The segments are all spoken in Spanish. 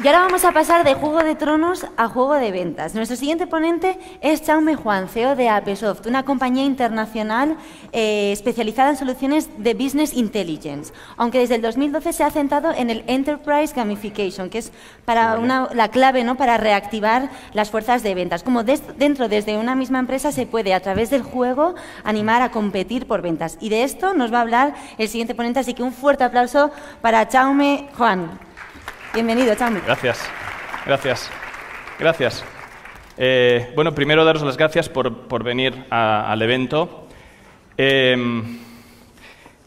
Y ahora vamos a pasar de Juego de Tronos a Juego de Ventas. Nuestro siguiente ponente es Chaume Juan, CEO de Apesoft, una compañía internacional eh, especializada en soluciones de Business Intelligence, aunque desde el 2012 se ha centrado en el Enterprise Gamification, que es para la clave ¿no? para reactivar las fuerzas de ventas. Como dentro desde una misma empresa se puede, a través del juego, animar a competir por ventas. Y de esto nos va a hablar el siguiente ponente, así que un fuerte aplauso para Chaume Juan. Bienvenido, Chame. Gracias, gracias, gracias. Eh, bueno, primero daros las gracias por, venir al evento. Em,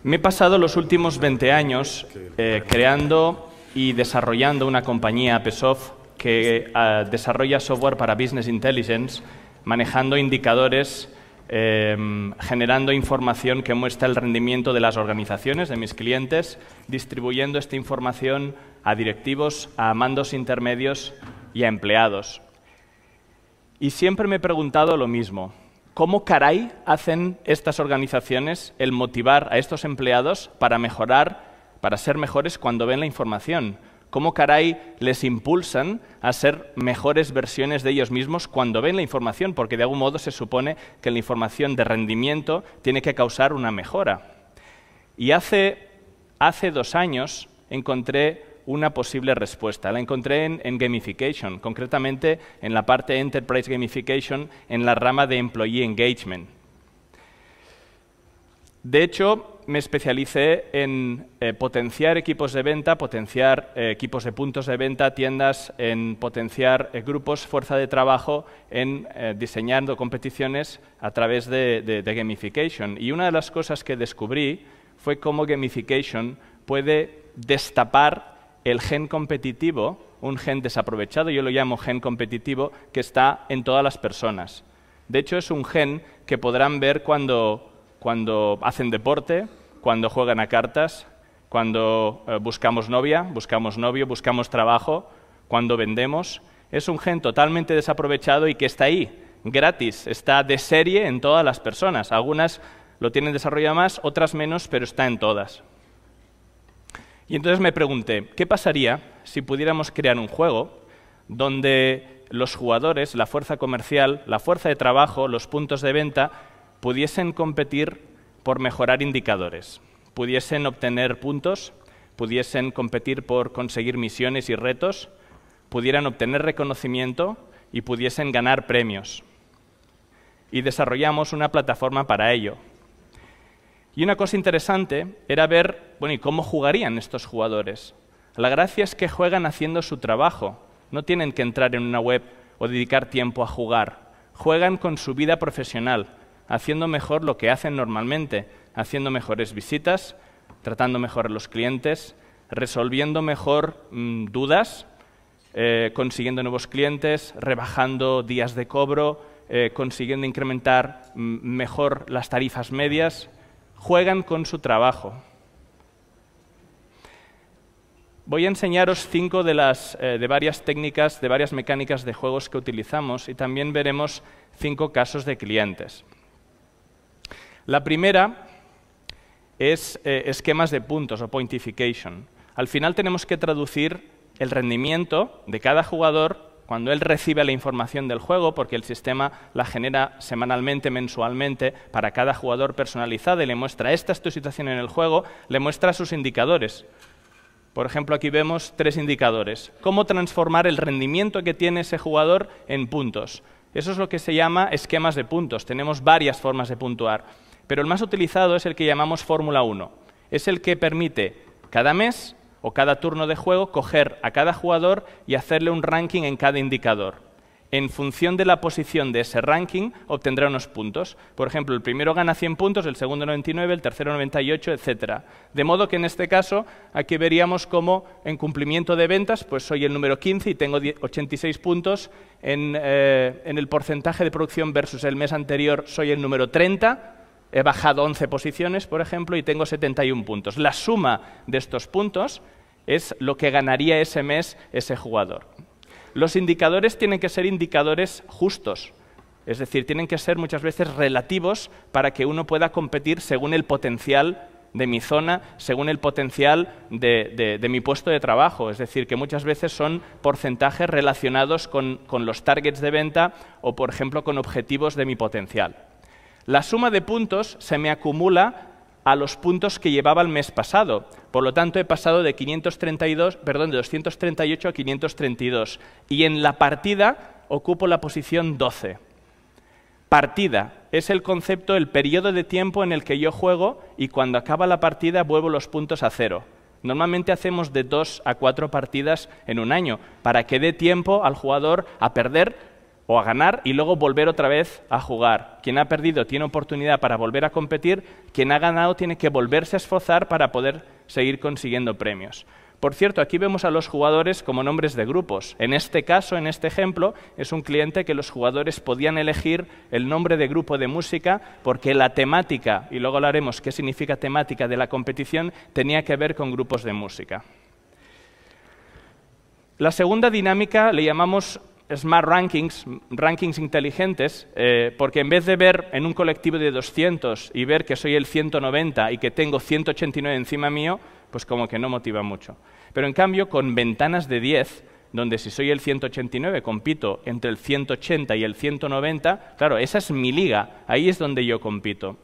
me he pasado los últimos 20 años eh, creando y desarrollando una compañía, Pesoft, que ah, desarrolla software para Business Intelligence, manejando indicadores Em, generando información que muestra el rendimiento de las organizaciones, de mis clientes, distribuyendo esta información a directivos, a mandos intermedios y a empleados. Y siempre me he preguntado lo mismo. ¿Cómo caray hacen estas organizaciones el motivar a estos empleados para mejorar, para ser mejores cuando ven la información? ¿Cómo caray les impulsan a ser mejores versiones de ellos mismos cuando ven la información? Porque de algún modo se supone que la información de rendimiento tiene que causar una mejora. Y hace, hace dos años encontré una posible respuesta. La encontré en, en, gamification, concretamente en la parte Enterprise Gamification, en la rama de Employee Engagement. De hecho, me especialicé en eh, potenciar equipos de venta, potenciar eh, equipos de puntos de venta, tiendas, en potenciar eh, grupos, fuerza de trabajo, en diseñando competiciones a través de, gamification. Y una de las cosas que descubrí fue cómo gamification puede destapar el gen competitivo, un gen desaprovechado, yo lo llamo gen competitivo, que está en todas las personas. De hecho, es un gen que podrán ver cuando cuando hacen deporte, cuando juegan a cartas, cuando eh, buscamos novia, buscamos novio, buscamos trabajo, cuando vendemos. Es un gen totalmente desaprovechado y que está ahí, gratis, está de serie en todas las personas. Algunas lo tienen desarrollado más, otras menos, pero está en todas. Y entonces me pregunté, ¿qué pasaría si pudiéramos crear un juego donde los jugadores, la fuerza comercial, la fuerza de trabajo, los puntos de venta, pudiesen competir por mejorar indicadores, pudiesen obtener puntos, pudiesen competir por conseguir misiones y retos, pudieran obtener reconocimiento y pudiesen ganar premios. Y desarrollamos una plataforma para ello. Y una cosa interesante era ver, bueno, ¿y cómo jugarían estos jugadores? La gracia es que juegan haciendo su trabajo, no tienen que entrar en una web o dedicar tiempo a jugar, juegan con su vida profesional, haciendo mejor lo que hacen normalmente, haciendo mejores visitas, tratando mejor a los clientes, resolviendo mejor mm, dudas, eh, consiguiendo nuevos clientes, rebajando días de cobro, eh, consiguiendo incrementar mm, mejor las tarifas medias, juegan con su trabajo. Voy a enseñaros cinco de, las, eh, de varias técnicas, de varias mecánicas de juegos que utilizamos y también veremos cinco casos de clientes. La primera es eh, esquemas de puntos o pointification. Al final tenemos que traducir el rendimiento de cada jugador cuando él recibe la información del juego, porque el sistema la genera semanalmente, mensualmente, para cada jugador personalizada y le muestra esta es tu situación en el juego, le muestra sus indicadores. Por ejemplo, aquí vemos tres indicadores. Cómo transformar el rendimiento que tiene ese jugador en puntos. Eso es lo que se llama esquemas de puntos. Tenemos varias formas de puntuar pero el más utilizado es el que llamamos Fórmula 1. Es el que permite cada mes o cada turno de juego coger a cada jugador y hacerle un ranking en cada indicador. En función de la posición de ese ranking obtendrá unos puntos. Por ejemplo, el primero gana 100 puntos, el segundo 99, el tercero 98, etc. De modo que en este caso aquí veríamos cómo en cumplimiento de ventas pues soy el número 15 y tengo 86 puntos. En, eh, en el porcentaje de producción versus el mes anterior soy el número 30 he bajado 11 posiciones, por ejemplo, y tengo 71 puntos. La suma de estos puntos es lo que ganaría ese mes ese jugador. Los indicadores tienen que ser indicadores justos, es decir, tienen que ser muchas veces relativos para que uno pueda competir según el potencial de mi zona según el potencial de, mi puesto de trabajo. Es decir, que muchas veces son porcentajes relacionados con, con los targets de venta o, por ejemplo, con objetivos de mi potencial. La suma de puntos se me acumula a los puntos que llevaba el mes pasado. Por lo tanto, he pasado de, 532, perdón, de 238 a 532. Y en la partida ocupo la posición 12. Partida es el concepto, el periodo de tiempo en el que yo juego y cuando acaba la partida vuelvo los puntos a cero. Normalmente hacemos de dos a cuatro partidas en un año para que dé tiempo al jugador a perder o a ganar y luego volver otra vez a jugar. Quien ha perdido tiene oportunidad para volver a competir, quien ha ganado tiene que volverse a esforzar para poder seguir consiguiendo premios. Por cierto, aquí vemos a los jugadores como nombres de grupos. En este caso, en este ejemplo, es un cliente que los jugadores podían elegir el nombre de grupo de música porque la temática, y luego hablaremos qué significa temática de la competición, tenía que ver con grupos de música. La segunda dinámica le llamamos Smart Rankings, rankings inteligentes, eh, porque en vez de ver en un colectivo de 200 y ver que soy el 190 y que tengo 189 encima mío, pues como que no motiva mucho. Pero en cambio, con ventanas de 10, donde si soy el 189 compito entre el 180 y el 190, claro, esa es mi liga, ahí es donde yo compito.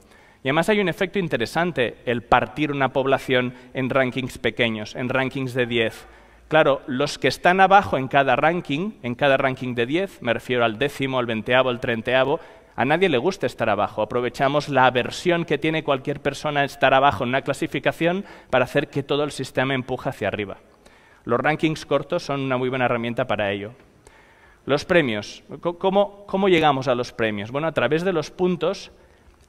Y además hay un efecto interesante, el partir una población en rankings pequeños, en rankings de 10. Claro, los que están abajo en cada ranking, en cada ranking de 10, me refiero al décimo, al veinteavo, al treintaavo, a nadie le gusta estar abajo. Aprovechamos la aversión que tiene cualquier persona a estar abajo en una clasificación para hacer que todo el sistema empuje hacia arriba. Los rankings cortos son una muy buena herramienta para ello. Los premios. ¿Cómo, ¿Cómo, llegamos a los premios? Bueno, a través de los puntos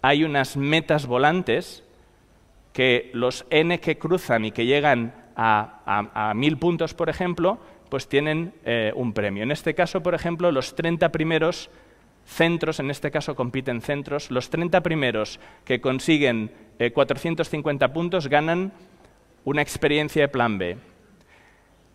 hay unas metas volantes que los n que cruzan y que llegan a, mil puntos, por ejemplo, pues tienen eh, un premio. En este caso, por ejemplo, los 30 primeros centros, en este caso compiten centros, los 30 primeros que consiguen 450 eh, puntos ganan una experiencia de plan B.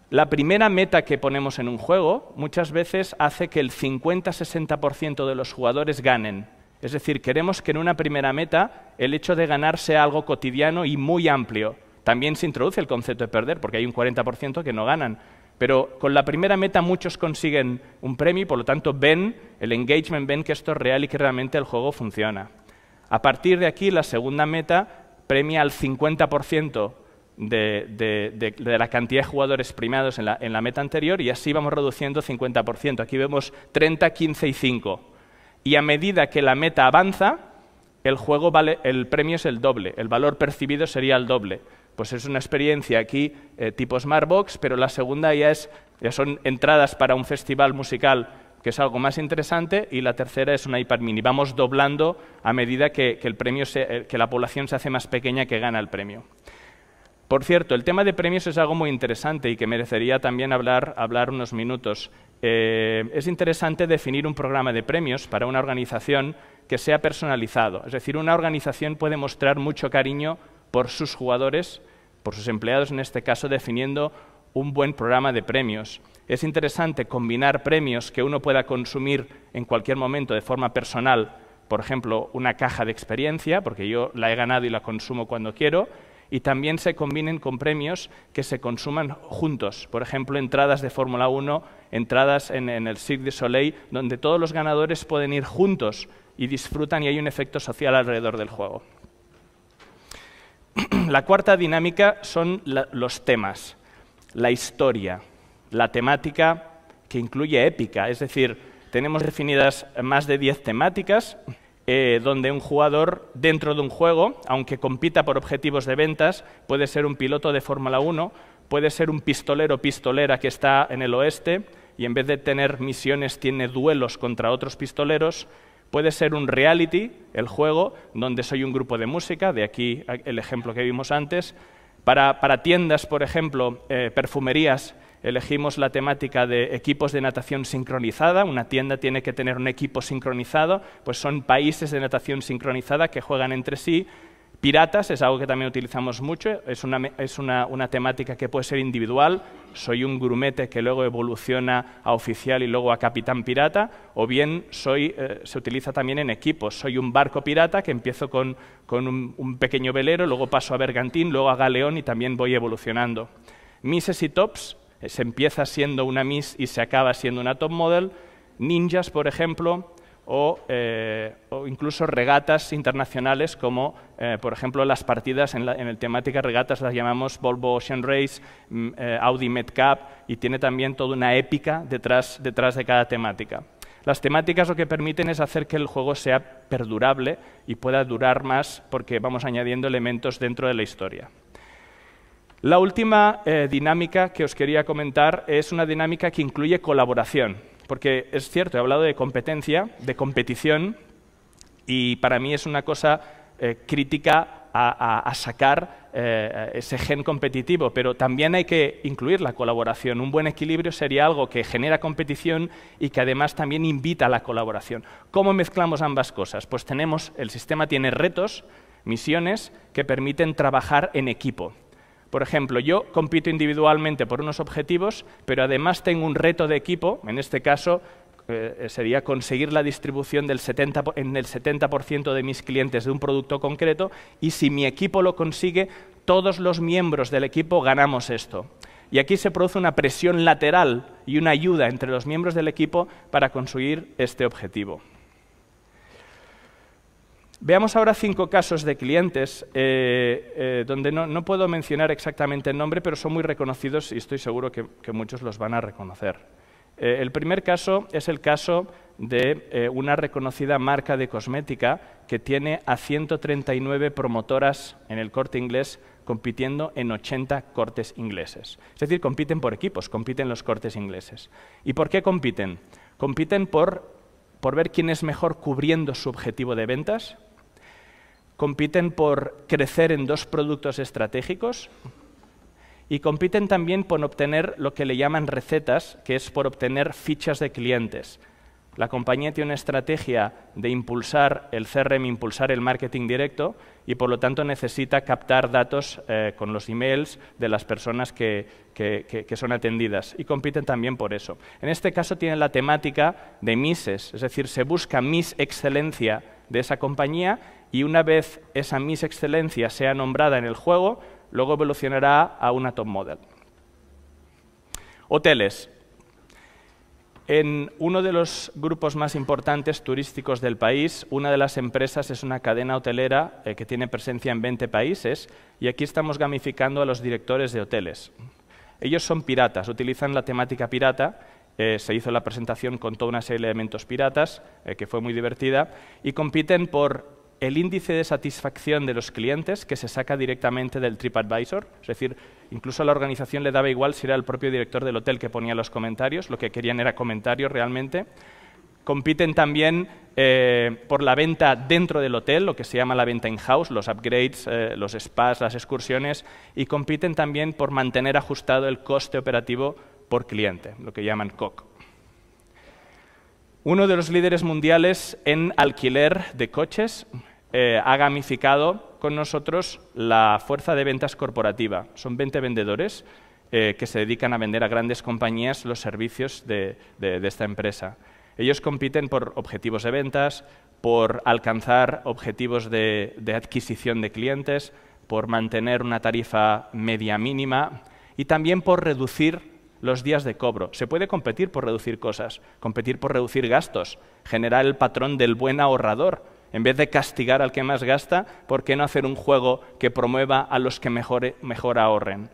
La primera meta que ponemos en un juego muchas veces hace que el 50-60% de los jugadores ganen. Es decir, queremos que en una primera meta el hecho de ganar sea algo cotidiano y muy amplio. También se introduce el concepto de perder, porque hay un 40% que no ganan. Pero con la primera meta muchos consiguen un premio y por lo tanto ven el engagement, ven que esto es real y que realmente el juego funciona. A partir de aquí, la segunda meta premia al 50% de, la cantidad de jugadores primados en la, en la, meta anterior y así vamos reduciendo 50%. Aquí vemos 30, 15 y 5. Y a medida que la meta avanza, el juego vale, el premio es el doble, el valor percibido sería el doble pues es una experiencia aquí eh, tipo Smartbox, pero la segunda ya, es, ya son entradas para un festival musical que es algo más interesante, y la tercera es una iPad mini. Vamos doblando a medida que, el premio eh, que la población se hace más pequeña que gana el premio. Por cierto, el tema de premios es algo muy interesante y que merecería también hablar, hablar unos minutos. Eh, es interesante definir un programa de premios para una organización que sea personalizado. Es decir, una organización puede mostrar mucho cariño por sus jugadores, por sus empleados en este caso, definiendo un buen programa de premios. Es interesante combinar premios que uno pueda consumir en cualquier momento de forma personal, por ejemplo, una caja de experiencia, porque yo la he ganado y la consumo cuando quiero, y también se combinen con premios que se consuman juntos. Por ejemplo, entradas de Fórmula 1, entradas en, en, el Cirque du Soleil, donde todos los ganadores pueden ir juntos y disfrutan y hay un efecto social alrededor del juego. La cuarta dinámica son los temas, la historia, la temática que incluye épica, es decir, tenemos definidas más de 10 temáticas eh, donde un jugador dentro de un juego, aunque compita por objetivos de ventas, puede ser un piloto de Fórmula 1, puede ser un pistolero pistolera que está en el oeste y en vez de tener misiones tiene duelos contra otros pistoleros, Puede ser un reality, el juego, donde soy un grupo de música, de aquí el ejemplo que vimos antes. Para, tiendas, por ejemplo, eh, perfumerías, elegimos la temática de equipos de natación sincronizada. Una tienda tiene que tener un equipo sincronizado, pues son países de natación sincronizada que juegan entre sí. Piratas es algo que también utilizamos mucho, es, una, temática que puede ser individual, soy un grumete que luego evoluciona a oficial y luego a capitán pirata, o bien eh, se utiliza también en equipos, soy un barco pirata que empiezo con, un, pequeño velero, luego paso a bergantín, luego a galeón y también voy evolucionando. Misses y tops, eh, se empieza siendo una miss y se acaba siendo una top model, ninjas, por ejemplo, eh, o, incluso regatas internacionales como, eh, por ejemplo, las partidas en, la, el temática regatas las llamamos Volvo Ocean Race, mm, eh, Audi Cup y tiene también toda una épica detrás, detrás de cada temática. Las temáticas lo que permiten es hacer que el juego sea perdurable y pueda durar más porque vamos añadiendo elementos dentro de la historia. La última dinámica que os quería comentar es una dinámica que incluye colaboración porque es cierto, he hablado de competencia, de competición, y para mí es una cosa eh, crítica a, sacar eh, ese gen competitivo, pero también hay que incluir la colaboración. Un buen equilibrio sería algo que genera competición y que además también invita a la colaboración. ¿Cómo mezclamos ambas cosas? Pues tenemos, el sistema tiene retos, misiones que permiten trabajar en equipo. Por ejemplo, yo compito individualmente por unos objetivos, pero además tengo un reto de equipo, en este caso eh, sería conseguir la distribución del 70, en el 70% de mis clientes de un producto concreto y si mi equipo lo consigue, todos los miembros del equipo ganamos esto. Y aquí se produce una presión lateral y una ayuda entre los miembros del equipo para conseguir este objetivo. Veamos ahora cinco casos de clientes eh, eh, donde no, puedo mencionar exactamente el nombre, pero son muy reconocidos y estoy seguro que, muchos los van a reconocer. Eh, el primer caso es el caso de una reconocida marca de cosmética que tiene a 139 promotoras en el corte inglés compitiendo en 80 cortes ingleses. Es decir, compiten por equipos, compiten los cortes ingleses. ¿Y por qué compiten? Compiten por ver quién es mejor cubriendo su objetivo de ventas, compiten por crecer en dos productos estratégicos y compiten también por obtener lo que le llaman recetas, que es por obtener fichas de clientes. La compañía tiene una estrategia de impulsar el CRM, impulsar el marketing directo y por lo tanto necesita captar datos eh, con los emails de las personas que, que, son atendidas y compiten también por eso. En este caso tienen la temática de Misses, es decir, se busca Miss Excelencia de esa compañía y una vez esa Miss Excelencia sea nombrada en el juego, luego evolucionará a una top model. Hoteles. En uno de los grupos más importantes turísticos del país, una de las empresas es una cadena hotelera eh, que tiene presencia en 20 países y aquí estamos gamificando a los directores de hoteles. Ellos son piratas, utilizan la temática pirata eh, se hizo la presentación con toda una serie de elementos piratas, eh, que fue muy divertida, y compiten por el índice de satisfacción de los clientes que se saca directamente del TripAdvisor, es decir, incluso a la organización le daba igual si era el propio director del hotel que ponía los comentarios, lo que querían era comentarios realmente. Compiten también eh, por la venta dentro del hotel, lo que se llama la venta in-house, los upgrades, eh, los spas, las excursiones, y compiten también por mantener ajustado el coste operativo por cliente, lo que llaman COC. Uno de los líderes mundiales en alquiler de coches eh, ha gamificado con nosotros la fuerza de ventas corporativa. Son 20 vendedores eh, que se dedican a vender a grandes compañías los servicios de, esta empresa. Ellos compiten por objetivos de ventas, por alcanzar objetivos de, de adquisición de clientes, por mantener una tarifa media mínima y también por reducir los días de cobro. Se puede competir por reducir cosas, competir por reducir gastos, generar el patrón del buen ahorrador, en vez de castigar al que más gasta, ¿por qué no hacer un juego que promueva a los que mejor, mejor ahorren?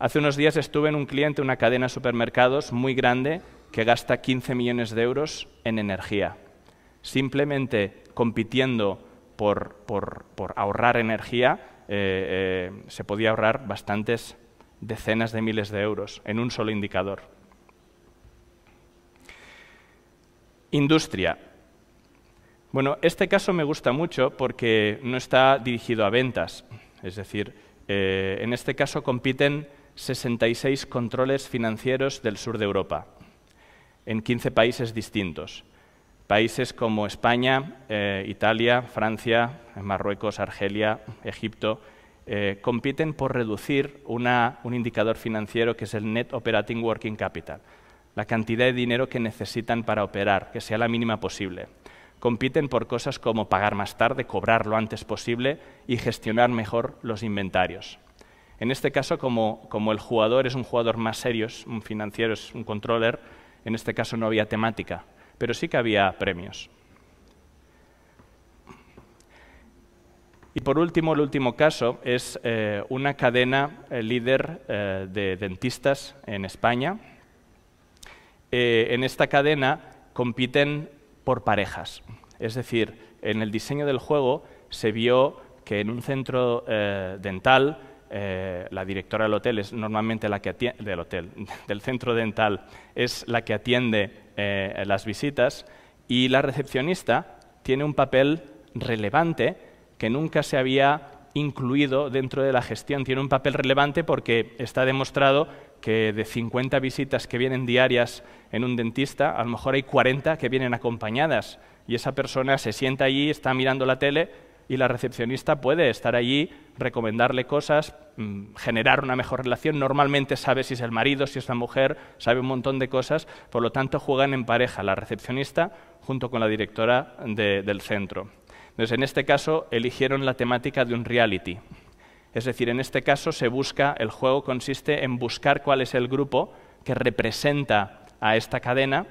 Hace unos días estuve en un cliente, una cadena de supermercados muy grande, que gasta 15 millones de euros en energía. Simplemente compitiendo por, ahorrar energía, eh, eh, se podía ahorrar bastantes decenas de miles de euros en un solo indicador. Industria. Bueno, este caso me gusta mucho porque no está dirigido a ventas. Es decir, eh, en este caso compiten 66 controles financieros del sur de Europa, en 15 países distintos. Países como España, eh, Italia, Francia, Marruecos, Argelia, Egipto, eh, compiten por reducir un indicador financiero que es el Net Operating Working Capital, la cantidad de dinero que necesitan para operar, que sea la mínima posible. Compiten por cosas como pagar más tarde, cobrar lo antes posible y gestionar mejor los inventarios. En este caso, como, el jugador es un jugador más serio, un financiero, es un controller, en este caso no había temática, pero sí que había premios. Y por último, el último caso es eh, una cadena eh, líder eh, de dentistas en España. en esta cadena compiten por parejas. Es decir, en el diseño del juego se vio que en un centro dental la directora del hotel es normalmente la que atiende, del hotel, del centro dental es la que atiende las visitas y la recepcionista tiene un papel relevante que nunca se había incluido dentro de la gestión. Tiene un papel relevante porque está demostrado que de 50 visitas que vienen diarias en un dentista, a lo mejor hay 40 que vienen acompañadas y esa persona se sienta allí, está mirando la tele y la recepcionista puede estar allí, recomendarle cosas, mm, generar una mejor relación. Normalmente sabe si es el marido, si es la mujer, sabe un montón de cosas, por lo tanto juegan en pareja la recepcionista junto con la directora del centro. Entonces, en este caso, eligieron la temática de un reality. Es decir, en este caso se busca, el juego consiste en buscar cuál es el grupo que representa a esta cadena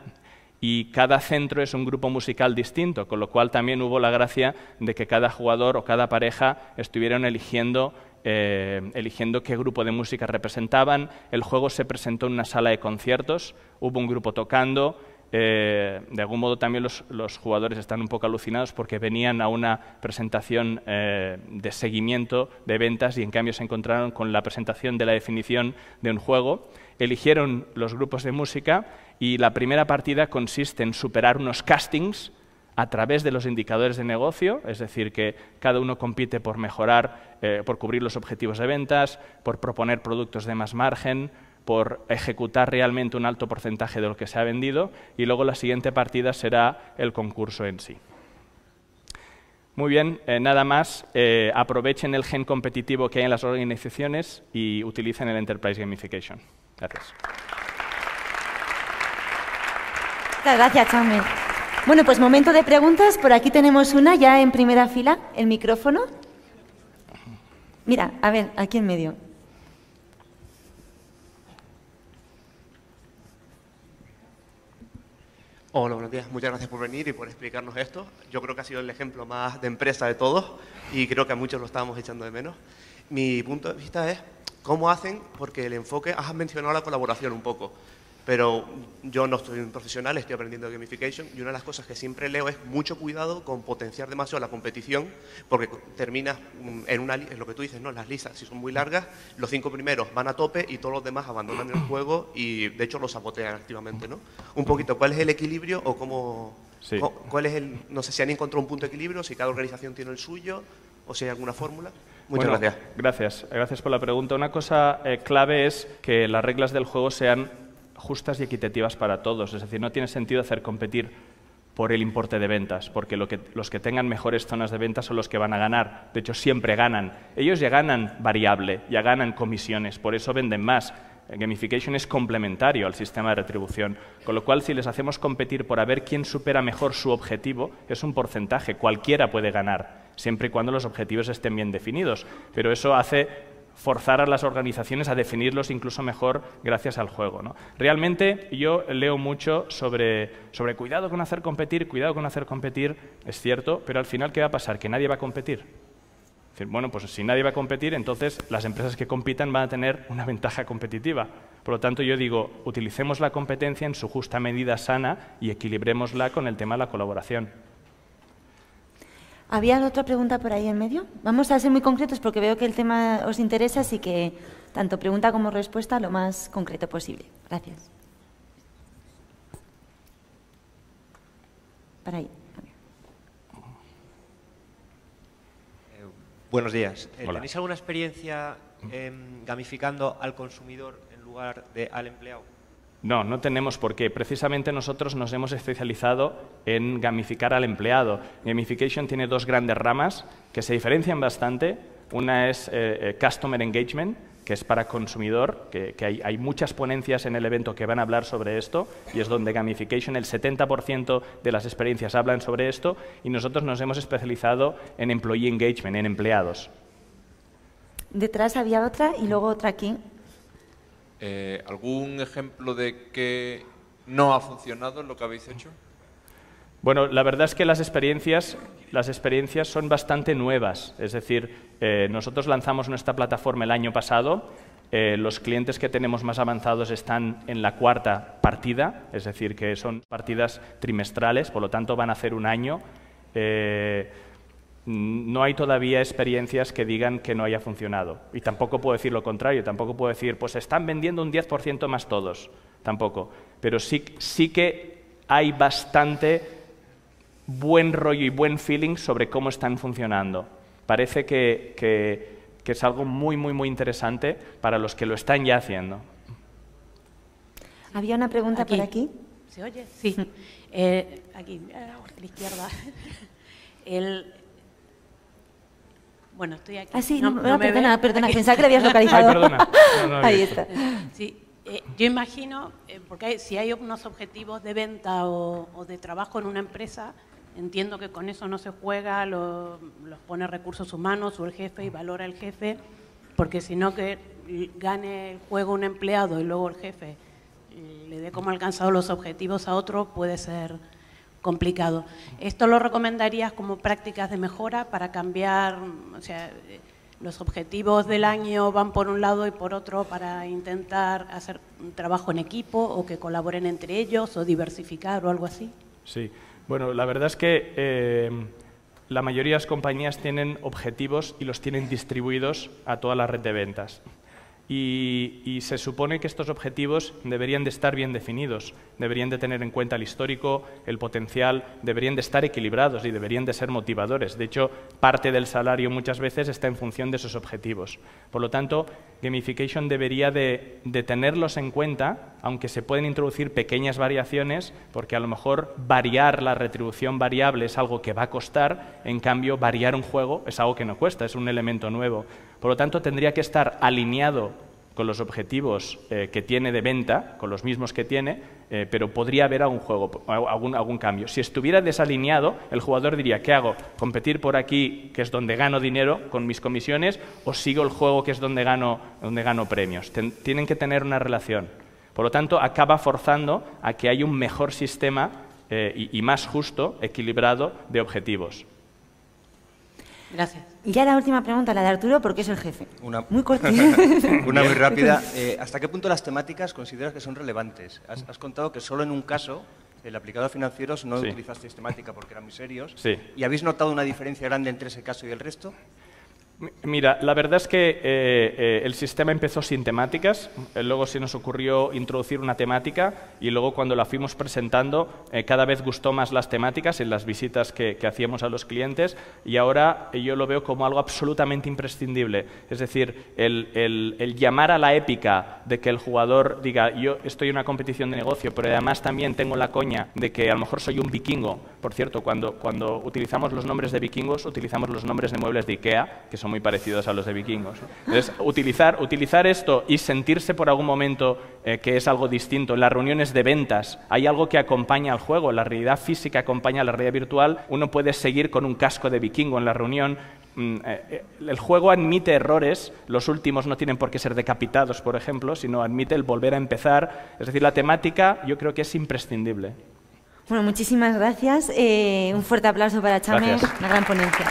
y cada centro es un grupo musical distinto, con lo cual también hubo la gracia de que cada jugador o cada pareja estuvieran eligiendo, eh, eligiendo qué grupo de música representaban. El juego se presentó en una sala de conciertos, hubo un grupo tocando, eh, de algún modo también los, jugadores están un poco alucinados porque venían a una presentación eh, de seguimiento de ventas y en cambio se encontraron con la presentación de la definición de un juego. Eligieron los grupos de música y la primera partida consiste en superar unos castings a través de los indicadores de negocio, es decir, que cada uno compite por mejorar, eh, por cubrir los objetivos de ventas, por proponer productos de más margen, por ejecutar realmente un alto porcentaje de lo que se ha vendido y luego la siguiente partida será el concurso en sí. Muy bien, eh, nada más. Eh, aprovechen el gen competitivo que hay en las organizaciones y utilicen el Enterprise Gamification. Gracias. gracias, Chame. Bueno, pues momento de preguntas. Por aquí tenemos una ya en primera fila, el micrófono. Mira, a ver, aquí en medio. Hola, buenos días. Muchas gracias por venir y por explicarnos esto. Yo creo que ha sido el ejemplo más de empresa de todos y creo que a muchos lo estábamos echando de menos. Mi punto de vista es cómo hacen, porque el enfoque, has mencionado la colaboración un poco pero yo no soy un profesional, estoy aprendiendo gamification y una de las cosas que siempre leo es mucho cuidado con potenciar demasiado la competición porque terminas mm, en una en lo que tú dices, no, las listas si son muy largas, los cinco primeros van a tope y todos los demás abandonan el juego y de hecho lo sabotean activamente, ¿no? Un poquito, ¿cuál es el equilibrio o cómo cuál es el no sé si han encontrado un punto de equilibrio, si cada organización tiene el suyo o si hay alguna fórmula? Muchas gracias. Gracias. Gracias por la pregunta. Una cosa eh, clave es que las reglas del juego sean justas y equitativas para todos. Es decir, no tiene sentido hacer competir por el importe de ventas, porque los que tengan mejores zonas de ventas son los que van a ganar. De hecho, siempre ganan. Ellos ya ganan variable, ya ganan comisiones, por eso venden más. Gamification es complementario al sistema de retribución, con lo cual si les hacemos competir por a ver quién supera mejor su objetivo, es un porcentaje, cualquiera puede ganar, siempre y cuando los objetivos estén bien definidos. Pero eso hace forzar a las organizaciones a definirlos incluso mejor gracias al juego. ¿no? Realmente yo leo mucho sobre, sobre cuidado con hacer competir, cuidado con hacer competir, es cierto, pero al final ¿qué va a pasar? Que nadie va a competir. bueno, pues si nadie va a competir, entonces las empresas que compitan van a tener una ventaja competitiva. Por lo tanto, yo digo, utilicemos la competencia en su justa medida sana y equilibrémosla con el tema de la colaboración. ¿Había otra pregunta por ahí en medio? Vamos a ser muy concretos porque veo que el tema os interesa, así que tanto pregunta como respuesta lo más concreto posible. Gracias. Para ahí. Eh, buenos días. Eh, ¿Tenéis alguna experiencia gamificando al consumidor en lugar de al empleado? No, no tenemos por qué. Precisamente nosotros nos hemos especializado en gamificar al empleado. Gamification tiene dos grandes ramas que se diferencian bastante. Una es eh, eh, Customer Engagement, que es para consumidor, que, hay, muchas ponencias en el evento que van a hablar sobre esto, y es donde gamification, el 70% de las experiencias hablan sobre esto, y nosotros nos hemos especializado en employee engagement, en empleados. Detrás había otra y luego otra aquí. Eh, ¿Algún ejemplo de que no ha funcionado en lo que habéis hecho? Bueno, la verdad es que las experiencias, las experiencias son bastante nuevas. Es decir, eh, nosotros lanzamos nuestra plataforma el año pasado. Eh, los clientes que tenemos más avanzados están en la cuarta partida, es decir, que son partidas trimestrales, por lo tanto van a hacer un año. No hay todavía experiencias que digan que no haya funcionado. Y tampoco puedo decir lo contrario, tampoco puedo decir, pues están vendiendo un 10% más todos, tampoco. Pero sí, sí que hay bastante buen rollo y buen feeling sobre cómo están funcionando. Parece que, que, es algo muy, muy, muy interesante para los que lo están ya haciendo. Había una pregunta por aquí. ¿Se oye? Sí. Eh, aquí, a la izquierda. El, bueno, estoy aquí. Ah, sí, no, perdona, perdona, pensaba que lo habías localizado. Ay, perdona. Ahí está. Sí, eh, yo imagino, eh, porque si hay unos objetivos de venta o, o, de trabajo en una empresa, Entiendo que con eso no se juega, los pone recursos humanos o el jefe y valora el jefe, porque si no que gane el juego un empleado y luego el jefe le dé como alcanzado los objetivos a otro puede ser complicado. ¿Esto lo recomendarías como prácticas de mejora para cambiar, o sea, los objetivos del año van por un lado y por otro para intentar hacer un trabajo en equipo o que colaboren entre ellos o diversificar o algo así? Sí. Bueno, la verdad es que eh, la mayoría de las compañías tienen objetivos y los tienen distribuidos a toda la red de ventas. Y, se supone que estos objetivos deberían de estar bien definidos, deberían de tener en cuenta el histórico, el potencial, deberían de estar equilibrados y deberían de ser motivadores. De hecho, parte del salario muchas veces está en función de esos objetivos. Por lo tanto, gamification debería de, de tenerlos en cuenta, aunque se pueden introducir pequeñas variaciones, porque a lo mejor variar la retribución variable es algo que va a costar, en cambio, variar un juego es algo que no cuesta, es un elemento nuevo. Por lo tanto, tendría que estar alineado con los objetivos eh, que tiene de venta, con los mismos que tiene, eh, pero podría haber algún juego, algún, cambio. Si estuviera desalineado, el jugador diría, ¿qué hago? ¿Competir por aquí, que es donde gano dinero con mis comisiones, o sigo el juego, que es donde gano, donde gano premios? tienen que tener una relación. Por lo tanto, acaba forzando a que haya un mejor sistema eh, y más justo, equilibrado de objetivos. Gracias. Y ya la última pregunta, la de Arturo, porque es el jefe. Una muy. Una muy rápida. Eh, ¿Hasta qué punto las temáticas consideras que son relevantes? Has, contado que solo en un caso, el aplicador financieros, no utilizasteis temática porque eran muy serios. Sí. ¿Y habéis notado una diferencia grande entre ese caso y el resto? Mira, la verdad es que eh, eh, el sistema empezó sin temáticas, eh, luego se nos ocurrió introducir una temática y luego cuando la fuimos presentando cada vez gustó más las temáticas en las visitas que, hacíamos a los clientes y ahora yo lo veo como algo absolutamente imprescindible. Es decir, el, llamar a la épica de que el jugador diga yo estoy en una competición de negocio, pero además también tengo la coña de que a lo mejor soy un vikingo. Por cierto, cuando, utilizamos los nombres de vikingos, utilizamos los nombres de muebles de Ikea, que son muy parecidos a los de vikingos. Entonces, utilizar, utilizar esto y sentirse por algún momento eh, que es algo distinto. En las reuniones de ventas hay algo que acompaña al juego, la realidad física acompaña a la realidad virtual. Uno puede seguir con un casco de vikingo en la reunión. Mm, eh, eh, el juego admite errores, los últimos no tienen por qué ser decapitados, por ejemplo, sino admite el volver a empezar. Es decir, la temática yo creo que es imprescindible. Bueno, muchísimas gracias. un fuerte aplauso para Chame, una gran ponencia.